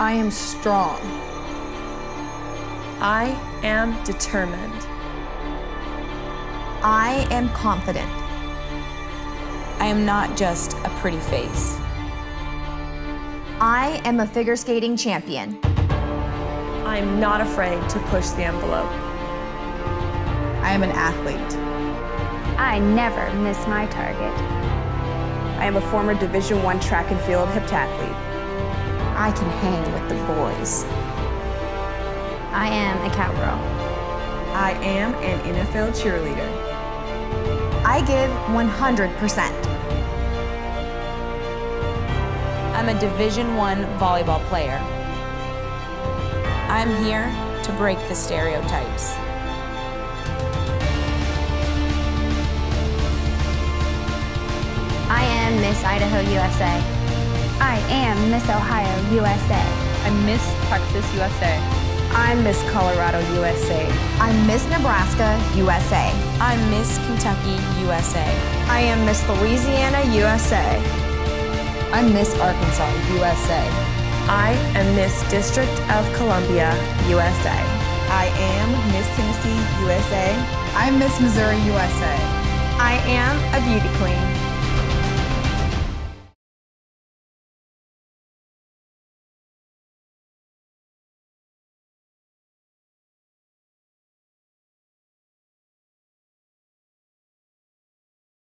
I am strong. I am determined. I am confident. I am not just a pretty face. I am a figure skating champion. I'm not afraid to push the envelope. I am an athlete. I never miss my target. I am a former Division One track and field heptathlete. I can hang with the boys. I am a cowgirl. I am an NFL cheerleader. I give 100%. I'm a Division One volleyball player. I'm here to break the stereotypes. I am Miss Idaho USA. I am Miss Ohio USA. I'm Miss Texas USA. I'm Miss Colorado USA. I'm Miss Nebraska USA. I'm Miss Kentucky USA. I am Miss Louisiana USA. I'm Miss Arkansas USA. I am Miss District of Columbia USA. I am Miss Tennessee USA. I'm Miss Missouri USA. I am a beauty queen.